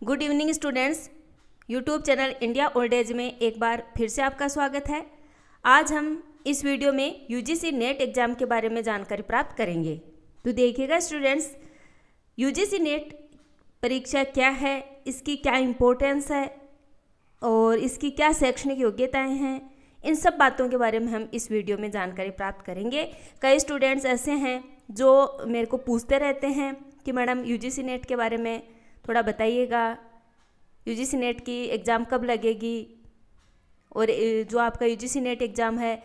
Good evening students. YouTube channel India old age में एक बार फिर से आपका स्वागत है। आज हम इस वीडियो में यूजीसी नेट एग्ज़ाम के बारे में जानकारी प्राप्त करेंगे। तो देखिएगा स्टूडेंट्स यूजीसी नेट परीक्षा क्या है, इसकी क्या इम्पोर्टेंस है और इसकी क्या शैक्षणिक योग्यताएँ हैं, इन सब बातों के बारे में हम इस वीडियो में जानकारी प्राप्त करेंगे। कई स्टूडेंट्स ऐसे हैं जो मेरे को पूछते रहते हैं कि मैडम यूजीसी नेट के बारे में थोड़ा बताइएगा। यूजीसी नेट की एग्ज़ाम कब लगेगी? और जो आपका यूजीसी नेट एग्ज़ाम है,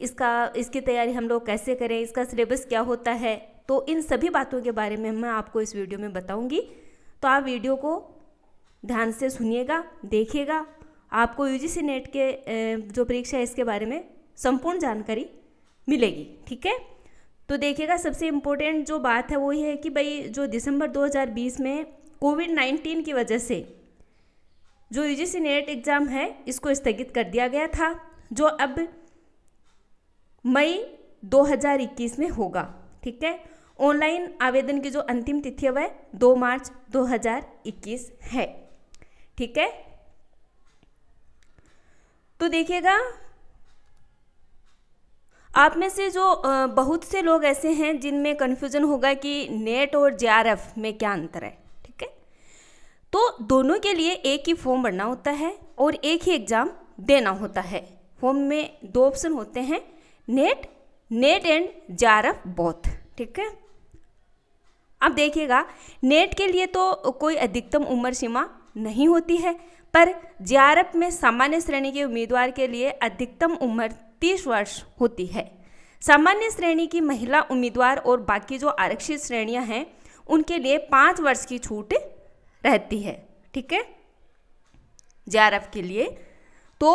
इसका, इसकी तैयारी हम लोग कैसे करें? इसका सिलेबस क्या होता है? तो इन सभी बातों के बारे में मैं आपको इस वीडियो में बताऊँगी। तो आप वीडियो को ध्यान से सुनिएगा, देखिएगा। आपको यूजीसी नेट के जो परीक्षा है, इसके बारे में संपूर्ण जानकारी मिलेगी, ठीक है? तो देखिएगा, सबसे इम्पोर्टेंट जो बात है वो ये है कि भाई, जो दिसंबर 2020 में कोविड 19 की वजह से जो यूजीसी नेट एग्ज़ाम है, इसको स्थगित कर दिया गया था, जो अब मई 2021 में होगा, ठीक है? ऑनलाइन आवेदन की जो अंतिम तिथि है, वह दो मार्च 2021 है, ठीक है? तो देखिएगा, आप में से जो बहुत से लोग ऐसे हैं जिनमें कन्फ्यूज़न होगा कि नेट और जेआरएफ में क्या अंतर है। तो दोनों के लिए एक ही फॉर्म भरना होता है और एक ही एग्ज़ाम देना होता है। फॉर्म में दो ऑप्शन होते हैं NET NET and JRF both ठीक है? अब देखिएगा नेट के लिए तो कोई अधिकतम उम्र सीमा नहीं होती है, पर जेआरएफ में सामान्य श्रेणी के उम्मीदवार के लिए अधिकतम उम्र तीस वर्ष होती है। सामान्य श्रेणी की महिला उम्मीदवार और बाकी जो आरक्षित श्रेणियाँ हैं, उनके लिए पाँच वर्ष की छूट रहती है, ठीक है? जे के लिए। तो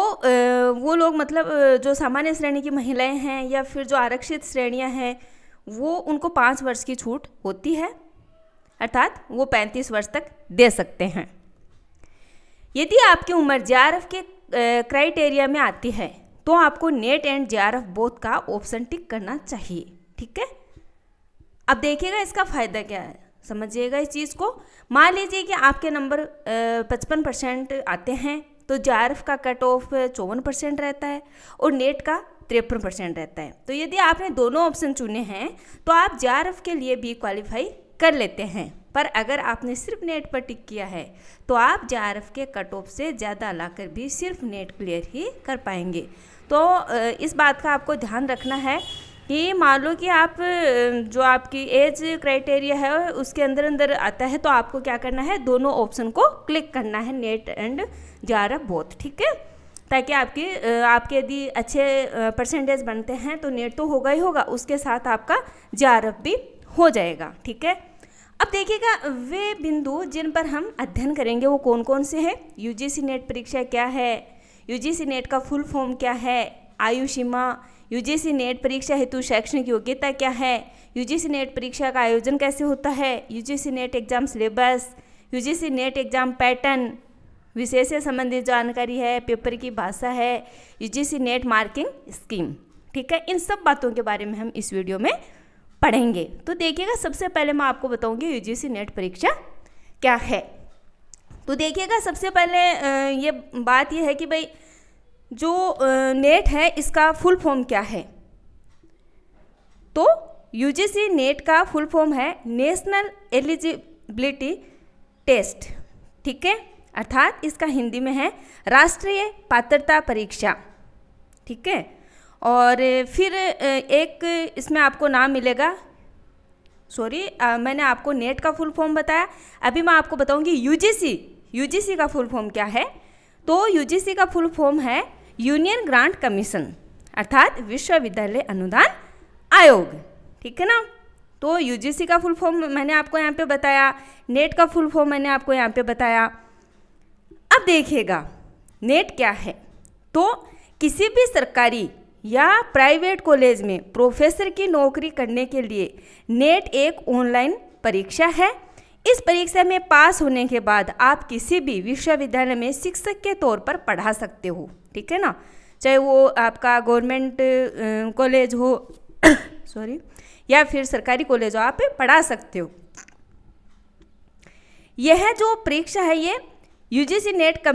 वो लोग मतलब जो सामान्य श्रेणी की महिलाएँ हैं या फिर जो आरक्षित श्रेणियाँ हैं, वो उनको पाँच वर्ष की छूट होती है, अर्थात वो पैंतीस वर्ष तक दे सकते हैं। यदि आपकी उम्र जे के क्राइटेरिया में आती है तो आपको नेट एंड जे बोथ का ऑप्शन टिक करना चाहिए, ठीक है? अब देखिएगा इसका फ़ायदा क्या है। समझिएगा इस चीज़ को। मान लीजिए कि आपके नंबर पचपन परसेंट आते हैं तो जे का कट ऑफ़ चौवन परसेंट रहता है और नेट का तिरपन परसेंट रहता है। तो यदि आपने दोनों ऑप्शन चुने हैं तो आप जे के लिए भी क्वालिफाई कर लेते हैं। पर अगर आपने सिर्फ़ नेट पर टिक किया है तो आप जे के कट ऑफ़ से ज़्यादा लाकर भी सिर्फ़ नेट क्लियर ही कर पाएँगे। तो इस बात का आपको ध्यान रखना है कि मान लो कि आप जो आपकी एज क्राइटेरिया है, उसके अंदर अंदर आता है तो आपको क्या करना है? दोनों ऑप्शन को क्लिक करना है, नेट एंड जार बोथ, ठीक है? ताकि आपकी आपके यदि अच्छे परसेंटेज बनते हैं तो नेट तो होगा ही होगा, उसके साथ आपका जार भी हो जाएगा, ठीक है? अब देखिएगा, वे बिंदु जिन पर हम अध्ययन करेंगे, वो कौन कौन से हैं? यूजीसी नेट परीक्षा क्या है? यूजीसी नेट का फुल फॉर्म क्या है? आयु सीमा यूजीसी नेट परीक्षा हेतु शैक्षणिक योग्यता क्या है? यूजीसी नेट परीक्षा का आयोजन कैसे होता है? UGC NET exam syllabus UGC NET exam pattern विषय से संबंधित जानकारी है पेपर की भाषा है यूजीसी नेट मार्किंग स्कीम ठीक है, इन सब बातों के बारे में हम इस वीडियो में पढ़ेंगे। तो देखिएगा, सबसे पहले मैं आपको बताऊँगी यूजीसी नेट परीक्षा क्या है। तो देखिएगा, सबसे पहले ये बात ये है कि भाई जो नेट है, इसका फुल फॉर्म क्या है? तो यूजीसी नेट का फुल फॉर्म है नेशनल एलिजिबिलिटी टेस्ट, ठीक है? अर्थात इसका हिंदी में है राष्ट्रीय पात्रता परीक्षा, ठीक है? और फिर एक इसमें आपको नाम मिलेगा। सॉरी मैंने आपको नेट का फुल फॉर्म बताया। अभी मैं आपको बताऊँगी यूजीसी यूजीसी का फुल फॉर्म क्या है? तो यूजीसी का फुल फॉर्म है यूनियन ग्रांट कमीशन, अर्थात विश्वविद्यालय अनुदान आयोग। ठीक है ना? तो यूजीसी का फुल फॉर्म मैंने आपको यहाँ पे बताया नेट का फुल फॉर्म मैंने आपको यहाँ पे बताया। अब देखिएगा नेट क्या है? तो किसी भी सरकारी या प्राइवेट कॉलेज में प्रोफेसर की नौकरी करने के लिए नेट एक ऑनलाइन परीक्षा है। इस परीक्षा में पास होने के बाद आप किसी भी विश्वविद्यालय में शिक्षक के तौर पर पढ़ा सकते हो, ठीक है ना? चाहे वो आपका गवर्नमेंट कॉलेज हो, सॉरी, या फिर सरकारी कॉलेज हो, आप पढ़ा सकते हो। यह जो परीक्षा है, ये यूजीसी नेट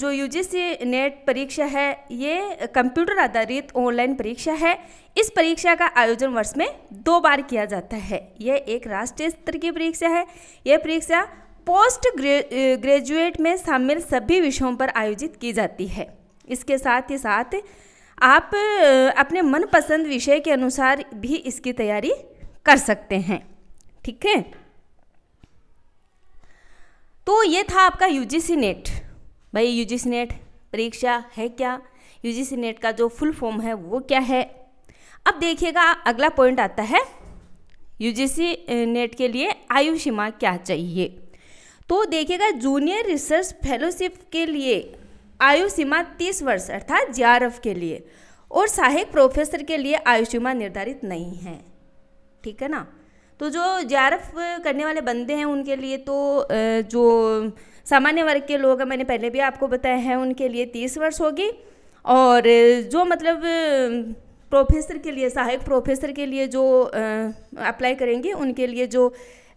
जो यूजीसी नेट परीक्षा है ये कंप्यूटर आधारित ऑनलाइन परीक्षा है। इस परीक्षा का आयोजन वर्ष में दो बार किया जाता है। यह एक राष्ट्रीय स्तर की परीक्षा है। यह परीक्षा पोस्ट ग्रे, ग्रेजुएट में शामिल सभी विषयों पर आयोजित की जाती है। इसके साथ ही साथ आप अपने मनपसंद विषय के अनुसार भी इसकी तैयारी कर सकते हैं। ठीक है? तो ये था आपका यूजीसी नेट भाई यूजीसी नेट परीक्षा है क्या? यूजीसी नेट का जो फुल फॉर्म है, वो क्या है? अब देखिएगा, अगला पॉइंट आता है यूजीसी नेट के लिए आयु सीमा क्या चाहिए? तो देखिएगा जूनियर रिसर्च फेलोशिप के लिए आयु सीमा तीस वर्ष, अर्थात जे के लिए, और सहायक प्रोफेसर के लिए आयु सीमा निर्धारित नहीं है। ठीक है ना? तो जो जे करने वाले बंदे हैं उनके लिए तो जो सामान्य वर्ग के लोग हैं, मैंने पहले भी आपको बताया है, उनके लिए तीस वर्ष होगी। और जो मतलब प्रोफेसर के लिए, सहायक प्रोफेसर के लिए जो अप्लाई करेंगे, उनके लिए जो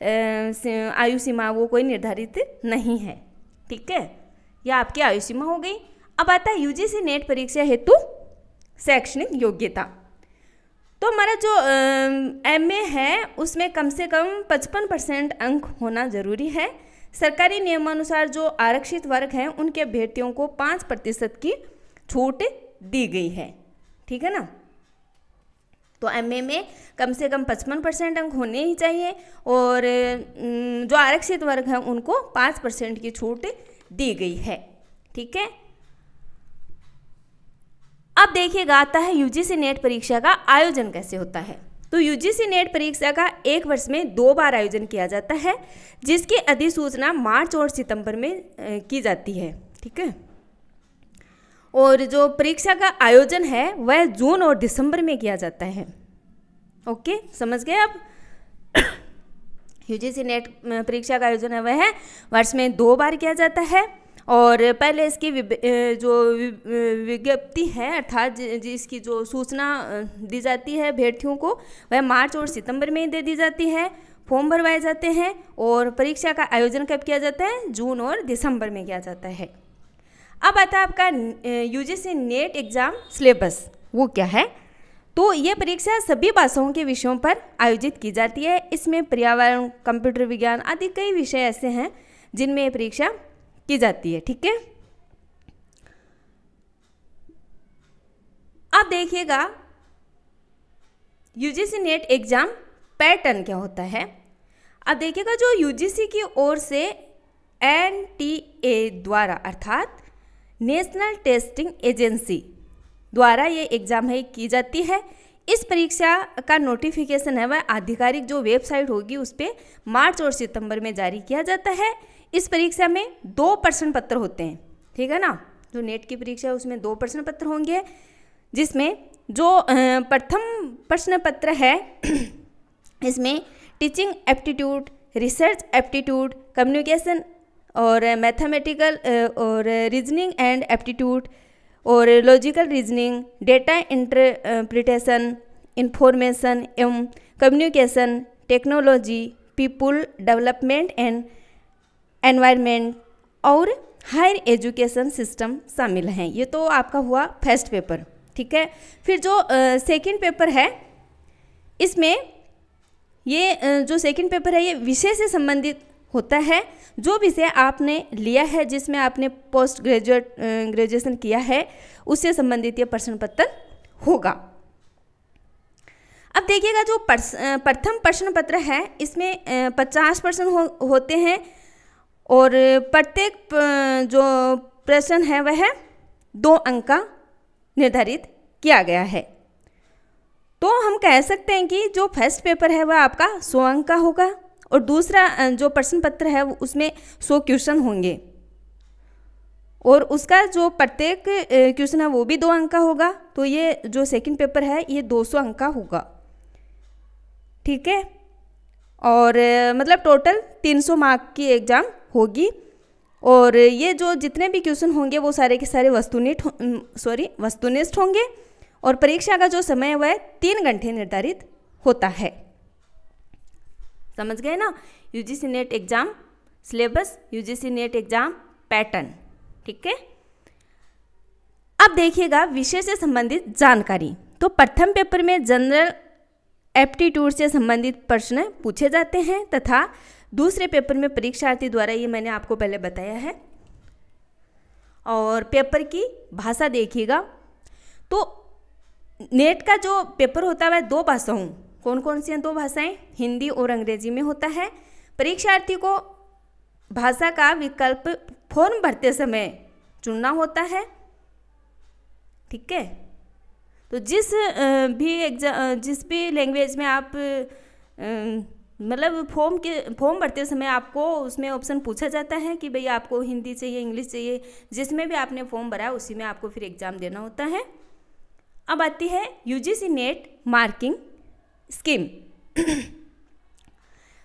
आयु सीमा वो कोई निर्धारित नहीं है। ठीक है? यह आपकी आयु सीमा हो गई। अब आता है यूजीसी नेट परीक्षा हेतु शैक्षणिक योग्यता। तो हमारा जो एम ए है, उसमें कम से कम पचपन परसेंट अंक होना ज़रूरी है। सरकारी नियमानुसार जो आरक्षित वर्ग हैं, उनके अभ्यर्थियों को पाँच प्रतिशत की छूट दी गई है। ठीक है ना? तो एम ए में कम से कम पचपन परसेंट अंक होने ही चाहिए और जो आरक्षित वर्ग हैं, उनको पाँच परसेंट की छूट दी गई है। ठीक है? अब देखिएगा, आता है यूजीसी नेट परीक्षा का आयोजन कैसे होता है? तो यूजीसी नेट परीक्षा का एक वर्ष में दो बार आयोजन किया जाता है, जिसकी अधिसूचना मार्च और सितंबर में की जाती है, ठीक है? और जो परीक्षा का आयोजन है, वह जून और दिसंबर में किया जाता है। ओके? समझ गए आप? यूजीसी नेट परीक्षा का आयोजन है, वह वर्ष में दो बार किया जाता है। और पहले इसकी जो विज्ञप्ति है, अर्थात जिसकी जो सूचना दी जाती है अभ्यर्थियों को, वह मार्च और सितंबर में ही दे दी जाती है। फॉर्म भरवाए जाते हैं और परीक्षा का आयोजन कब किया जाता है? जून और दिसंबर में किया जाता है। अब आता है आपका यूजीसी नेट एग्ज़ाम सिलेबस। वो क्या है? तो ये परीक्षा सभी भाषाओं के विषयों पर आयोजित की जाती है। इसमें पर्यावरण, कंप्यूटर विज्ञान आदि कई विषय ऐसे हैं जिनमें ये परीक्षा की जाती है, ठीक है? अब देखिएगा यूजीसी नेट एग्ज़ाम पैटर्न क्या होता है? अब देखिएगा, जो यूजीसी की ओर से एनटीए द्वारा, अर्थात नेशनल टेस्टिंग एजेंसी द्वारा ये एग्ज़ाम है की जाती है। इस परीक्षा का नोटिफिकेशन है, वह आधिकारिक जो वेबसाइट होगी, उस पर मार्च और सितंबर में जारी किया जाता है। इस परीक्षा में दो प्रश्न पत्र होते हैं, ठीक है ना? जो नेट की परीक्षा है, उसमें दो प्रश्न पत्र होंगे, जिसमें जो प्रथम प्रश्न पत्र है, इसमें teaching aptitude research aptitude communication और मैथमेटिकल और रीजनिंग एंड एप्टीट्यूड और logical reasoning data interpretation information एवं communication technology people development and environment और हायर एजुकेशन सिस्टम शामिल हैं। ये तो आपका हुआ फ़र्स्ट पेपर ठीक है? फिर जो सेकंड पेपर है इसमें ये uh, जो सेकंड पेपर है ये विषय से संबंधित होता है जो विषय आपने लिया है जिसमें आपने पोस्ट ग्रेजुएट ग्रेजुएशन किया है उससे संबंधित ये प्रश्न पत्र होगा। अब देखिएगा जो प्रथम प्रश्न पत्र है इसमें पचास परसेंट हो, होते हैं और प्रत्येक जो प्रश्न है वह दो अंक का निर्धारित किया गया है। तो हम कह सकते हैं कि जो फ़र्स्ट पेपर है वह आपका सौ अंक का होगा। और दूसरा जो प्रश्न पत्र है उसमें सौ क्वेश्चन होंगे। और उसका जो प्रत्येक क्वेश्चन है, वो भी दो अंक का होगा। तो ये जो सेकंड पेपर है, ये दो सौ अंक का होगा। ठीक है? और मतलब टोटल तीन सौ मार्क की एग्ज़ाम होगी। और ये जो जितने भी क्वेश्चन होंगे, वो सारे के सारे वस्तुनिष्ठ सॉरी वस्तुनिष्ठ होंगे। और परीक्षा का जो समय वह तीन घंटे निर्धारित होता है। समझ गए ना? UGC NET exam syllabus UGC NET exam pattern ठीक है? अब देखिएगा विषय से संबंधित जानकारी। तो प्रथम पेपर में जनरल एप्टीट्यूड से संबंधित प्रश्न पूछे जाते हैं तथा दूसरे पेपर में परीक्षार्थी द्वारा ये मैंने आपको पहले बताया है। और पेपर की भाषा देखिएगा। तो नेट का जो पेपर होता है, वह दो भाषाओं कौन कौन सी दो भाषाएँ? हिंदी और अंग्रेज़ी में होता है। परीक्षार्थी को भाषा का विकल्प फॉर्म भरते समय चुनना होता है। ठीक है? तो जिस भी एग्ज़ाम जिस भी लैंग्वेज में आप मतलब फॉर्म के फॉर्म भरते समय आपको उसमें ऑप्शन पूछा जाता है कि भाई आपको हिंदी चाहिए, इंग्लिश चाहिए, जिसमें भी आपने फॉर्म भरा उसी में आपको फिर एग्ज़ाम देना होता है। अब आती है यूजीसी नेट मार्किंग स्कीम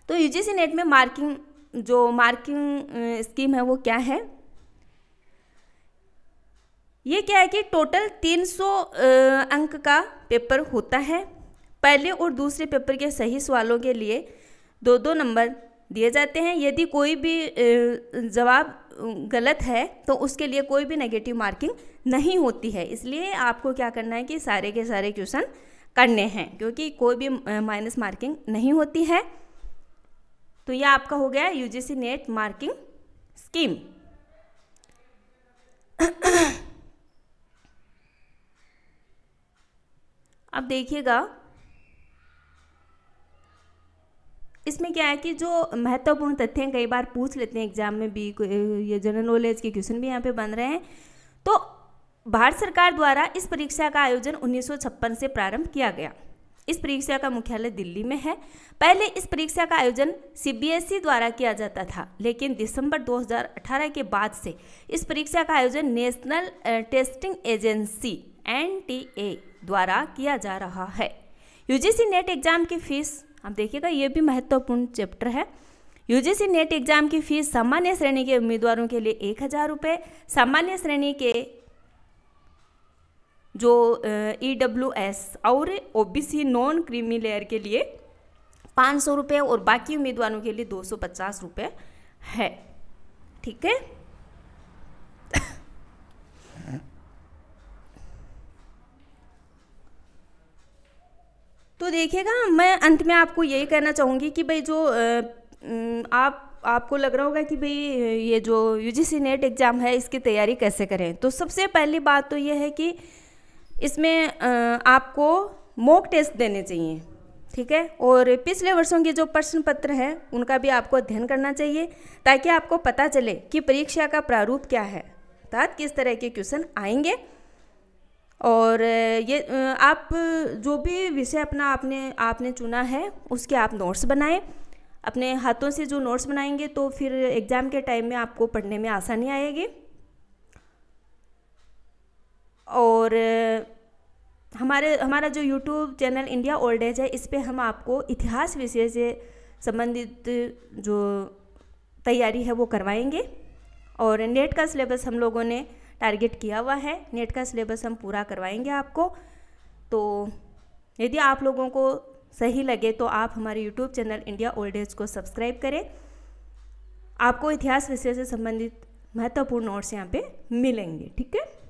तो यूजीसी नेट में मार्किंग जो मार्किंग स्कीम है वो क्या है? ये क्या है कि टोटल 300 अंक का पेपर होता है। पहले और दूसरे पेपर के सही सवालों के लिए दो दो नंबर दिए जाते हैं। यदि कोई भी जवाब गलत है तो उसके लिए कोई भी नेगेटिव मार्किंग नहीं होती है। इसलिए आपको क्या करना है कि सारे के सारे क्वेश्चन करने हैं, क्योंकि कोई भी माइनस मार्किंग नहीं होती है। तो यह आपका हो गया यूजीसी नेट मार्किंग स्कीम अब देखिएगा, इसमें क्या है कि जो महत्वपूर्ण तथ्य कई बार पूछ लेते हैं एग्ज़ाम में भी ये जनरल नॉलेज के क्वेश्चन भी यहाँ पे बन रहे हैं। तो भारत सरकार द्वारा इस परीक्षा का आयोजन उन्नीस सौ छप्पन से प्रारंभ किया गया। इस परीक्षा का मुख्यालय दिल्ली में है। पहले इस परीक्षा का आयोजन सीबीएसई द्वारा किया जाता था, लेकिन दिसंबर 2018 के बाद से इस परीक्षा का आयोजन नेशनल टेस्टिंग एजेंसी, एनटीए, द्वारा किया जा रहा है। यूजीसी नेट एग्ज़ाम की फ़ीस, आप देखिएगा, ये भी महत्वपूर्ण चैप्टर है। यूजीसी नेट एग्ज़ाम की फ़ीस सामान्य श्रेणी के उम्मीदवारों के लिए एक हज़ार रुपये सामान्य श्रेणी के जो ई डब्ल्यू एस और ओबीसी नॉन क्रीमी लेयर के लिए पाँच सौ रुपये और बाकी उम्मीदवारों के लिए दो सौ पचास रुपये है। ठीक है? तो देखिएगा, मैं अंत में आपको यही कहना चाहूँगी कि भाई जो आप, आपको लग रहा होगा कि भाई, ये जो यूजीसी नेट एग्ज़ाम है, इसकी तैयारी कैसे करें? तो सबसे पहली बात तो ये है कि इसमें आपको मॉक टेस्ट देने चाहिए, ठीक है? और पिछले वर्षों के जो प्रश्न पत्र हैं, उनका भी आपको अध्ययन करना चाहिए, ताकि आपको पता चले कि परीक्षा का प्रारूप क्या है। अर्थात किस तरह के क्वेश्चन आएँगे। और ये आप जो भी विषय अपना आपने आपने चुना है, उसके आप नोट्स बनाएँ। अपने हाथों से जो नोट्स बनाएँगे तो फिर एग्ज़ाम के टाइम में आपको पढ़ने में आसानी आएगी। और हमारे, हमारा जो YouTube channel India old age है, इस पर हम आपको इतिहास विषय से संबंधित जो तैयारी है, वो करवाएँगे। और नेट का सिलेबस हम लोगों ने टारगेट किया हुआ है। नेट का सिलेबस हम पूरा करवाएँगे आपको। तो यदि आप लोगों को सही लगे तो आप हमारे YouTube channel India old age को सब्सक्राइब करें। आपको इतिहास विषय से संबंधित महत्वपूर्ण नोट्स यहाँ पे मिलेंगे, ठीक है?